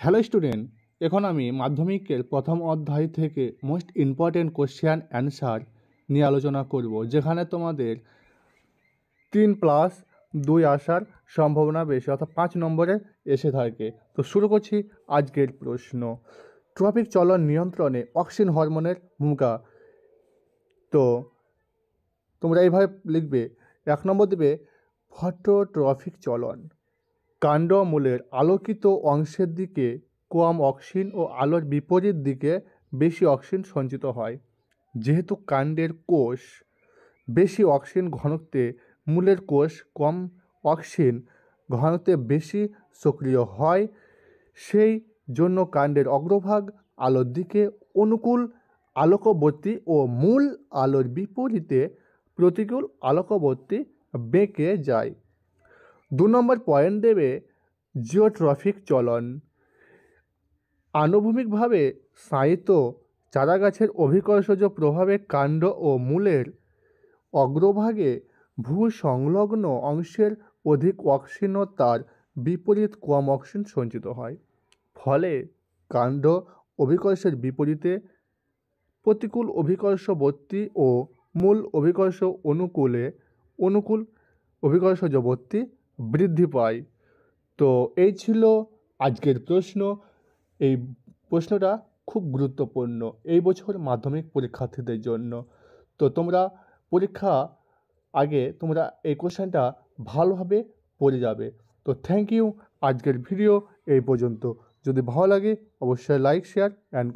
Hello student এখন আমি মাধ্যমিকের প্রথম অধ্যায় থেকে মোস্ট ইম্পর্টেন্ট কোশ্চেন অ্যান্সার নিয়ে আলোচনা করব, যেখানে তোমাদের তিন প্লাস দুই আসার সম্ভাবনা বেশি, অর্থাৎ পাঁচ নম্বরে এসে থাকে। তো শুরু করছি আজকের প্রশ্ন। ট্রফিক চলন নিয়ন্ত্রণে অক্সিন হরমোনের ভূমিকা। তো তোমরা এইভাবে লিখবে, এক নম্বর দেবে ফটোট্রফিক চলন। কাণ্ডমূলের আলোকিত অংশের দিকে কম অক্সিন ও আলোর বিপরীত দিকে বেশি অক্সিন সঞ্চিত হয়। যেহেতু কাণ্ডের কোষ বেশি অক্সিন ঘনত্বে, মূলের কোষ কম অক্সিন ঘনত্বে বেশি সক্রিয় হয়, সেই জন্য কাণ্ডের অগ্রভাগ আলোর দিকে অনুকূল আলোকবর্তী ও মূল আলোর বিপরীতে প্রতিকূল আলোকবর্তী বেঁকে যায়। দু নম্বর পয়েন্ট দেবে জিওট্রফিক চলন। আনুভূমিকভাবে সাঁয়িত চারাগাছের অভিকর্ষজ প্রভাবে কাণ্ড ও মূলের অগ্রভাগে ভূ সংলগ্ন অংশের অধিক অক্সিন ও বিপরীত কম অক্সিন সঞ্চিত হয়। ফলে কাণ্ড অভিকর্ষের বিপরীতে প্রতিকূল অভিকর্ষবর্তী ও মূল অভিকর্ষ অনুকূলে অনুকূল অভিকর্ষজবর্তী বৃদ্ধি পায়। তো এই ছিল আজকের প্রশ্ন। এই প্রশ্নটা খুব গুরুত্বপূর্ণ এই বছর মাধ্যমিক পরীক্ষার্থীদের জন্য। তো তোমরা পরীক্ষা আগে তোমরা এই কোশ্চেনটা ভালোভাবে পড়ে যাবে। তো থ্যাংক ইউ আজকের ভিডিও এই পর্যন্ত। যদি ভালো লাগে, অবশ্যই লাইক শেয়ার অ্যান্ড